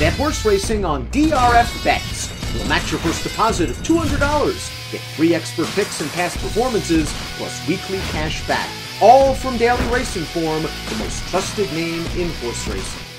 Bet horse racing on DRF Bets. We'll match your first deposit of $200. Get free expert picks and past performances, plus weekly cash back. All from Daily Racing Form, the most trusted name in horse racing.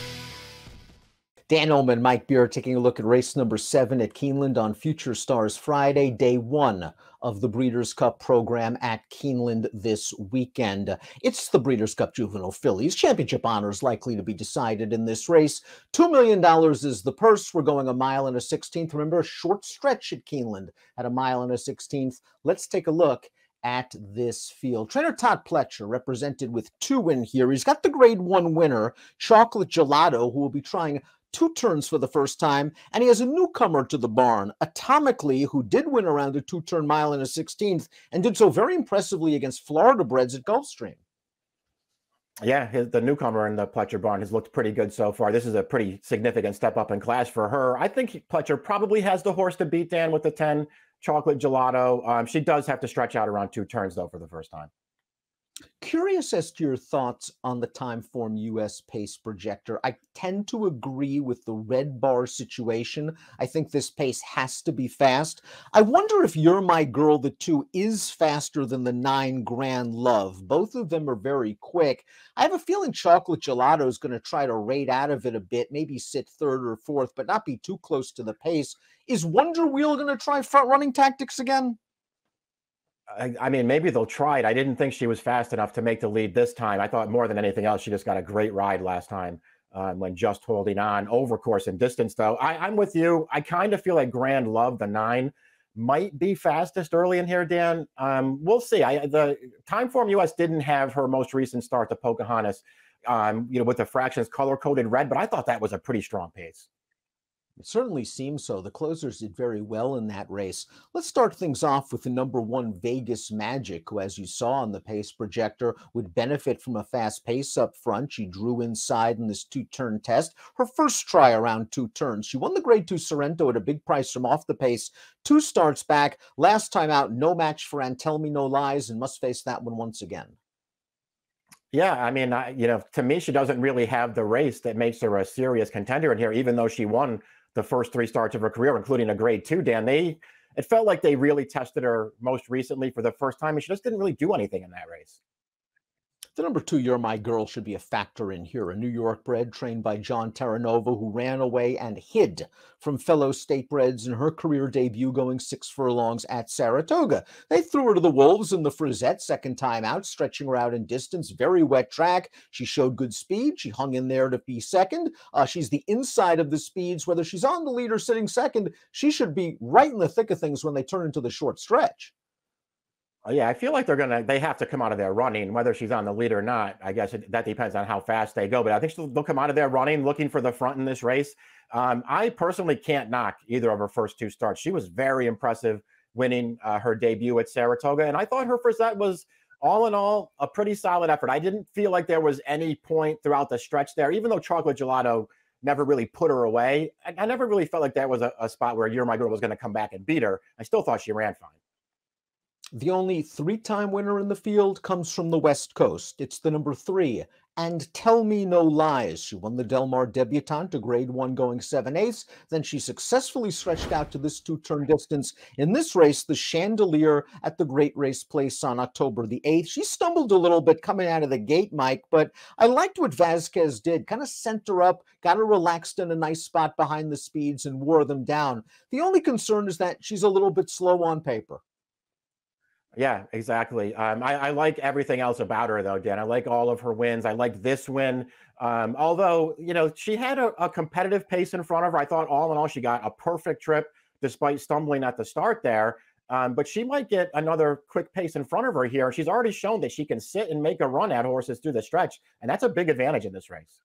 Dan Illman, Mike Beer taking a look at race number seven at Keeneland on Future Stars Friday, day one of the Breeders' Cup program at Keeneland this weekend. It's the Breeders' Cup Juvenile Fillies. Championship honors likely to be decided in this race. $2 million is the purse. We're going a mile and a 16th. Remember, a short stretch at Keeneland at a mile and a 16th. Let's take a look at this field. Trainer Todd Pletcher represented with two in here. He's got the grade one winner, Chocolate Gelato, who will be trying two turns for the first time, and he has a newcomer to the barn, Atomically, who did win around a two turn mile in a 16th and did so very impressively against Florida Breds at Gulfstream. Yeah, his, the newcomer in the Pletcher barn has looked pretty good so far. This is a pretty significant step up in class for her. I think Pletcher probably has the horse to beat Dan with the 10 chocolate gelato. Um, she does have to stretch out around two turns, though, for the first time. Curious as to your thoughts on the Timeform US pace projector. I tend to agree with the red bar situation. I think this pace has to be fast. I wonder if You're My Girl, the two, is faster than the nine Grand Love. Both of them are very quick. I have a feeling Chocolate Gelato is going to try to rate out of it a bit, maybe sit third or fourth, but not be too close to the pace. Is Wonder Wheel going to try front running tactics again? I, I, mean, maybe they'll try it. I didn't think she was fast enough to make the lead this time. I thought more than anything else, she just got a great ride last time um, when just holding on over course and distance. Though I, am with you. I kind of feel like Grand Love the nine might be fastest early in here, Dan. Um, we'll see. I the Timeform US didn't have her most recent start to Pocahontas, um, you know, with the fractions color coded red, but I thought that was a pretty strong pace. It certainly seems so. The closers did very well in that race. Let's start things off with the number one Vegas Magic, who, as you saw on the pace projector, would benefit from a fast pace up front. She drew inside in this two turn test. Her first try around two turns. She won the grade two Sorrento at a big price from off the pace. Two starts back. Last time out, no match for And Tell Me No Lies, and must face that one once again. Yeah, I mean, I, you know, to me, she doesn't really have the race that makes her a serious contender in here, even though she won the first three starts of her career, including a grade two. Dan, they it felt like they really tested her most recently for the first time, and she just didn't really do anything in that race. The number two, You're My Girl, should be a factor in here. A New York bred trained by John Terranova, who ran away and hid from fellow state breds in her career debut going six furlongs at Saratoga. They threw her to the Wolves in the Frizette second time out, stretching her out in distance. Very wet track. She showed good speed. She hung in there to be second. Uh, she's the inside of the speeds. Whether she's on the lead or sitting second, she should be right in the thick of things when they turn into the short stretch. Oh, yeah, I feel like they're gonna they have to come out of there running, whether she's on the lead or not. I guess it, that depends on how fast they go. But I think they'll come out of there running, looking for the front in this race. Um, I personally can't knock either of her first two starts. She was very impressive, winning uh, her debut at Saratoga, and I thought her first set was all in all a pretty solid effort. I didn't feel like there was any point throughout the stretch there, even though Chocolate Gelato never really put her away. I, I never really felt like that was a, a spot where You're My Girl was going to come back and beat her. I still thought she ran fine. The only three time winner in the field comes from the West Coast. It's the number three. And Tell Me No Lies. She won the Del Mar Debutante, a grade one going seven eighths. Then she successfully stretched out to this two turn distance. In this race, the Chandelier at the Great Race Place on October the 8th. She stumbled a little bit coming out of the gate, Mike, but I liked what Vasquez did. Kind of sent her up, got her relaxed in a nice spot behind the speeds, and wore them down. The only concern is that she's a little bit slow on paper. Yeah, exactly. Um, I, I, like everything else about her, though, Dan. I like all of her wins. I like this win. Um, although, you know, she had a, a, competitive pace in front of her. I thought all in all, she got a perfect trip despite stumbling at the start there. Um, but she might get another quick pace in front of her here. She's already shown that she can sit and make a run at horses through the stretch. And that's a big advantage in this race.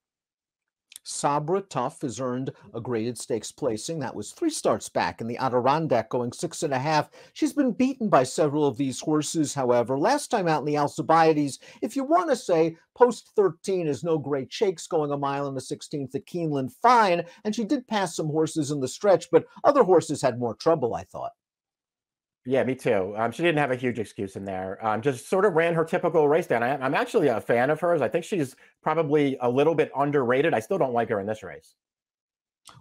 Sabra Tough has earned a graded stakes placing. That was three starts back in the Adirondack, going six and a half. She's been beaten by several of these horses, however. Last time out in the Alcibiades, if you want to say post 13 is no great shakes, going a mile and a 16th at Keeneland, fine. And she did pass some horses in the stretch, but other horses had more trouble, I thought. Yeah, me too. Um, she didn't have a huge excuse in there. Um, just sort of ran her typical race down. I, am actually a fan of hers. I think she's probably a little bit underrated. I still don't like her in this race.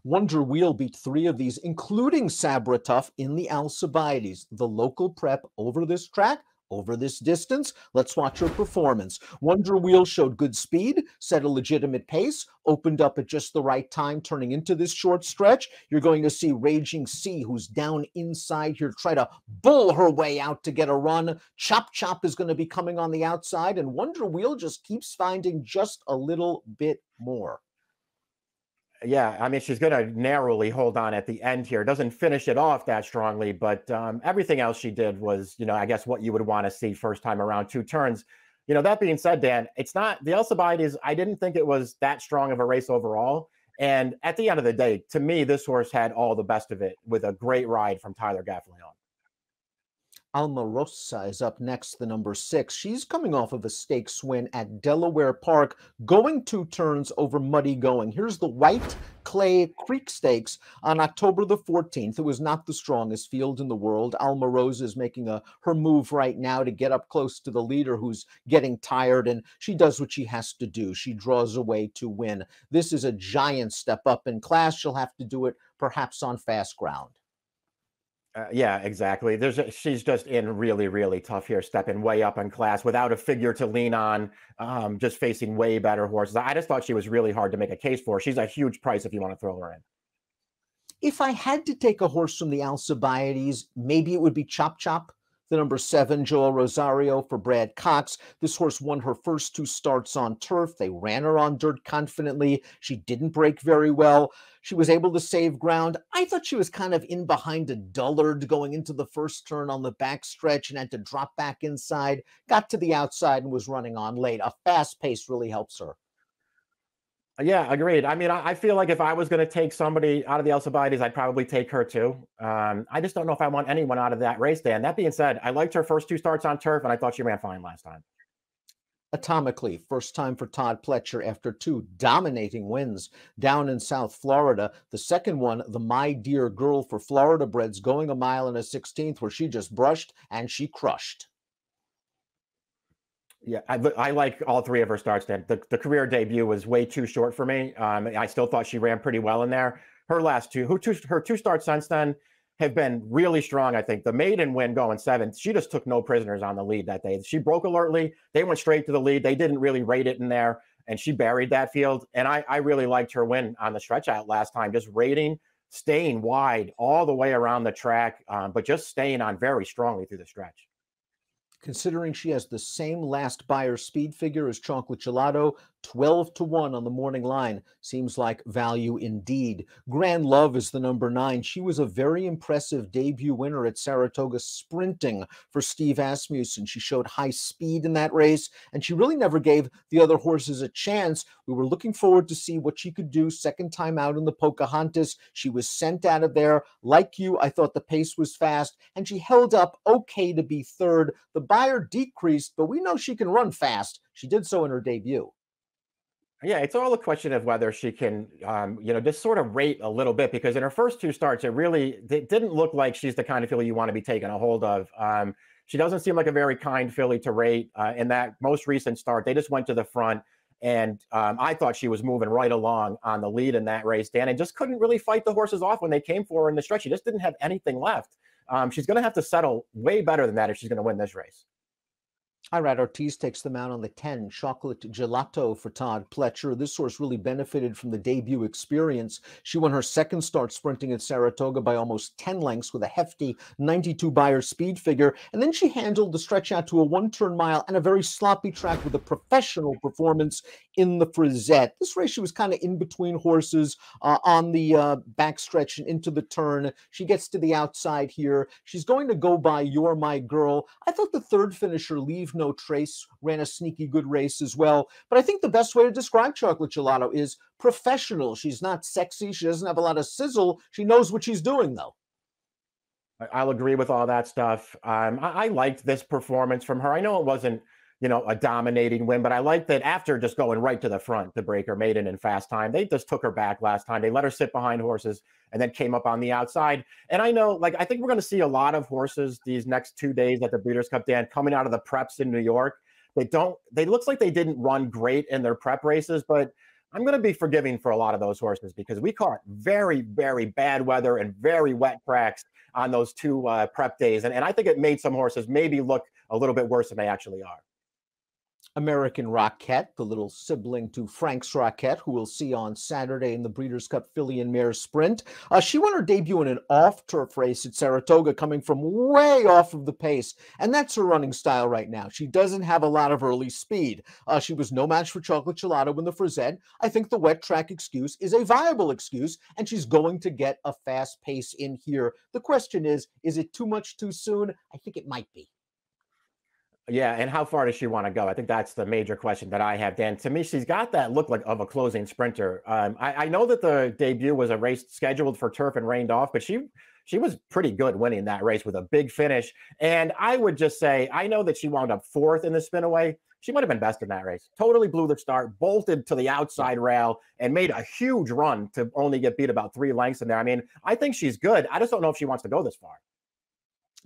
Wonder Wheel beat three of these, including Sabra Tough in the Alcibiades, the local prep over this track over this distance. Let's watch her performance. Wonder Wheel showed good speed, set a legitimate pace, opened up at just the right time, turning into this short stretch. You're going to see Raging Sea, who's down inside here, try to bull her way out to get a run. Chop Chop is going to be coming on the outside, and Wonder Wheel just keeps finding just a little bit more yeah, I mean, she's going to narrowly hold on at the end here. Doesn't finish it off that strongly, but um, everything else she did was, you know, I guess what you would want to see first time around two turns. You know, that being said, Dan, it's not the Alcibiades. I didn't think it was that strong of a race overall. And at the end of the day, to me, this horse had all the best of it with a great ride from Tyler Gaffalione. Alma Rosa is up next, the number six. She's coming off of a stakes win at Delaware Park, going two turns over muddy going. Here's the White Clay Creek Stakes on October the 14th. It was not the strongest field in the world. Alma Rosa is making a her move right now to get up close to the leader who's getting tired, and she does what she has to do. She draws away to win. This is a giant step up in class. She'll have to do it perhaps on fast ground. Uh, yeah, exactly. There's a, she's just in really, really tough here, stepping way up in class without a figure to lean on, um, just facing way better horses. I just thought she was really hard to make a case for. She's a huge price if you want to throw her in. If I had to take a horse from the Alcibiades, maybe it would be Chop Chop the number seven, Joel Rosario for Brad Cox. This horse won her first two starts on turf. They ran her on dirt confidently. She didn't break very well. She was able to save ground. I thought she was kind of in behind a dullard going into the first turn on the back stretch and had to drop back inside. Got to the outside and was running on late. A fast pace really helps her. Yeah, agreed. I mean, I, I feel like if I was going to take somebody out of the Alcibiades, I'd probably take her too. Um, I just don't know if I want anyone out of that race, Dan. That being said, I liked her first two starts on turf, and I thought she ran fine last time. Atomically, first time for Todd Pletcher after two dominating wins down in South Florida. The second one, the My Dear Girl for Florida Breds, going a mile and a 16th, where she just brushed and she crushed. Yeah, I, I like all three of her starts. Then the, the career debut was way too short for me. Um, I still thought she ran pretty well in there. Her last two, her two, her two starts since then have been really strong. I think the maiden win going seven, she just took no prisoners on the lead that day. She broke alertly. They went straight to the lead. They didn't really rate it in there, and she buried that field. And I, I really liked her win on the stretch out last time, just rating, staying wide all the way around the track, um, but just staying on very strongly through the stretch considering she has the same last Beyer speed figure as Chocolate Gelato, 12 to 1 on the morning line seems like value indeed. Grand Love is the number nine. She was a very impressive debut winner at Saratoga sprinting for Steve Asmussen. She showed high speed in that race, and she really never gave the other horses a chance. We were looking forward to see what she could do second time out in the Pocahontas. She was sent out of there. Like you, I thought the pace was fast, and she held up okay to be third. The Beyer decreased, but we know she can run fast. She did so in her debut. Yeah, it's all a question of whether she can, um, you know, just sort of rate a little bit because in her first two starts, it really it didn't look like she's the kind of filly you want to be taking a hold of. Um, she doesn't seem like a very kind filly to rate. Uh, in that most recent start, they just went to the front, and um, I thought she was moving right along on the lead in that race, Dan, and just couldn't really fight the horses off when they came for her in the stretch. She just didn't have anything left. Um, she's going to have to settle way better than that if she's going to win this race. Irad Ortiz takes them out on the 10. Chocolate Gelato for Todd Pletcher. This horse really benefited from the debut experience. She won her second start sprinting at Saratoga by almost 10 lengths with a hefty 92 Beyer speed figure. And then she handled the stretch out to a one turn mile and a very sloppy track with a professional performance in the Frizette. This race, she was kind of in between horses uh, on the uh, backstretch and into the turn. She gets to the outside here. She's going to go by You're My Girl. I thought the third finisher, Leave No Trace, ran a sneaky good race as well. But I think the best way to describe Chocolate Gelato is professional. She's not sexy. She doesn't have a lot of sizzle. She knows what she's doing, though. I'll agree with all that stuff. Um, I, I liked this performance from her. I know it wasn't you know, a dominating win. But I like that after just going right to the front to break her maiden in fast time, they just took her back last time. They let her sit behind horses and then came up on the outside. And I know, like, I think we're going to see a lot of horses these next two days at the Breeders' Cup, Dan, coming out of the preps in New York. They don't, they looks like they didn't run great in their prep races, but I'm going to be forgiving for a lot of those horses because we caught very, very bad weather and very wet tracks on those two uh, prep days. And, and I think it made some horses maybe look a little bit worse than they actually are. American Rocket, the little sibling to Frank's Rocket, who we'll see on Saturday in the Breeders' Cup Filly and Mare Sprint. Uh, she won her debut in an off turf race at Saratoga, coming from way off of the pace. And that's her running style right now. She doesn't have a lot of early speed. Uh, she was no match for Chocolate Gelato in the Frizette. I think the wet track excuse is a viable excuse, and she's going to get a fast pace in here. The question is is it too much too soon? I think it might be. Yeah, and how far does she want to go? I think that's the major question that I have, Dan. To me, she's got that look like of a closing sprinter. Um, I, I, know that the debut was a race scheduled for turf and rained off, but she she was pretty good winning that race with a big finish. And I would just say, I know that she wound up fourth in the Spinaway. She might have been best in that race. Totally blew the start, bolted to the outside rail, and made a huge run to only get beat about three lengths in there. I mean, I think she's good. I just don't know if she wants to go this far.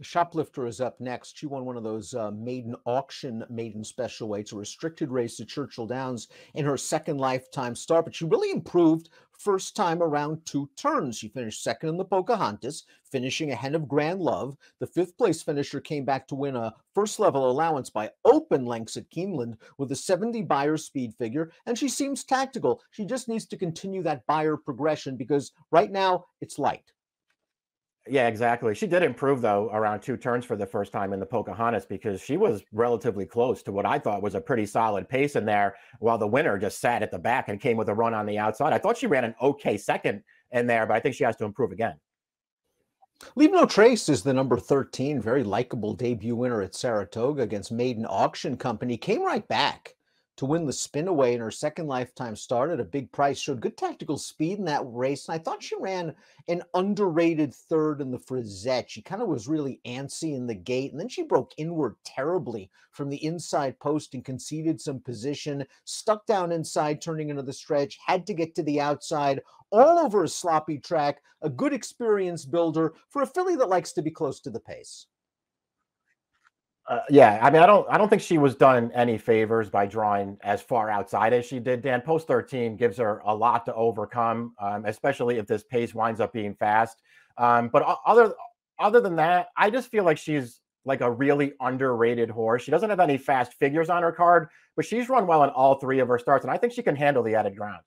Shoplifter is up next. She won one of those uh, maiden auction maiden special weights, a restricted race at Churchill Downs in her second lifetime start, but she really improved first time around two turns. She finished second in the Pocahontas, finishing ahead of Grand Love. The fifth place finisher came back to win a first level allowance by open lengths at Keeneland with a 70 Beyer speed figure, and she seems tactical. She just needs to continue that Beyer progression because right now it's light. Yeah, exactly. She did improve though around two turns for the first time in the Pocahontas because she was relatively close to what I thought was a pretty solid pace in there, while the winner just sat at the back and came with a run on the outside. I thought she ran an okay second in there, but I think she has to improve again. Leave No Trace is the number 13, very likable debut winner at Saratoga against Maiden Auction Company. Came right back to win the Spinaway in her second lifetime start at a big price. Showed good tactical speed in that race. And I thought she ran an underrated third in the Frizette. She kind of was really antsy in the gate. And then she broke inward terribly from the inside post and conceded some position, stuck down inside, turning into the stretch, had to get to the outside, all over a sloppy track. A good experience builder for a filly that likes to be close to the pace. Uh, yeah, I mean, I don't, I don't think she was done any favors by drawing as far outside as she did. Dan, post thirteen gives her a lot to overcome, um, especially if this pace winds up being fast. Um, but other, other than that, I just feel like she's like a really underrated horse. She doesn't have any fast figures on her card, but she's run well in all three of her starts, and I think she can handle the added ground.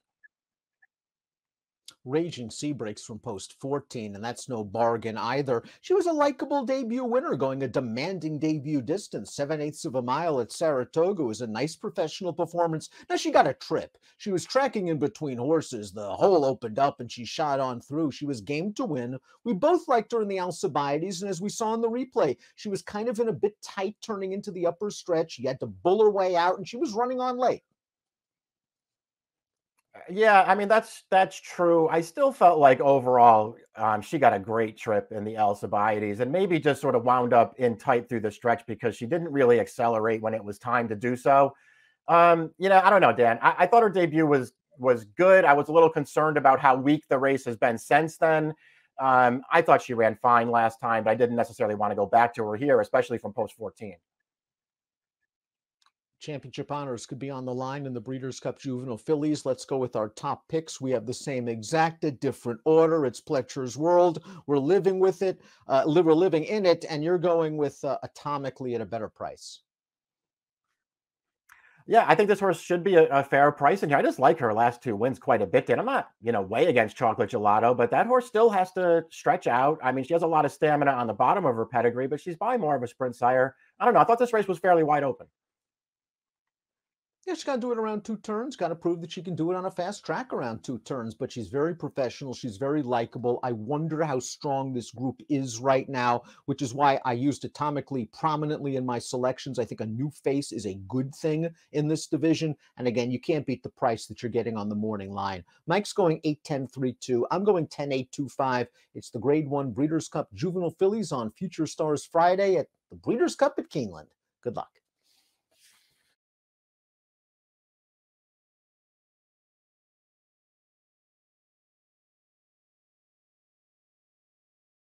Raging Sea breaks from post 14, and that's no bargain either. She was a likable debut winner, going a demanding debut distance. Seven eighths of a mile at Saratoga was a nice professional performance. Now she got a trip. She was tracking in between horses. The hole opened up and she shot on through. She was game to win. We both liked her in the Alcibiades, and as we saw in the replay, she was kind of in a bit tight turning into the upper stretch. She had to bull her way out, and she was running on late. Yeah, I mean that's that's true. I still felt like overall um, she got a great trip in the Alcibiades and maybe just sort of wound up in tight through the stretch because she didn't really accelerate when it was time to do so. Um, you know, I don't know, Dan. I, I thought her debut was was good. I was a little concerned about how weak the race has been since then. Um, I thought she ran fine last time, but I didn't necessarily want to go back to her here, especially from post 14 championship honors could be on the line in the Breeders' Cup Juvenile Fillies. Let's go with our top picks. We have the same exact, different order. It's Pletcher's World. We're living with it. Uh, we're living in it, and you're going with uh, Atomically at a better price. Yeah, I think this horse should be a, a fair price. in here. I just like her last two wins quite a bit. And I'm not, you know, way against Chocolate Gelato, but that horse still has to stretch out. I mean, she has a lot of stamina on the bottom of her pedigree, but she's by more of a sprint sire. I don't know. I thought this race was fairly wide open. Yeah, she's got to do it around two turns. Got to prove that she can do it on a fast track around two turns. But she's very professional. She's very likable. I wonder how strong this group is right now, which is why I used Atomically prominently in my selections. I think a new face is a good thing in this division. And again, you can't beat the price that you're getting on the morning line. Mike's going 8 10 3 2. I'm going 10 8 2 5. It's the grade one Breeders' Cup Juvenile Fillies on Future Stars Friday at the Breeders' Cup at Keeneland. Good luck.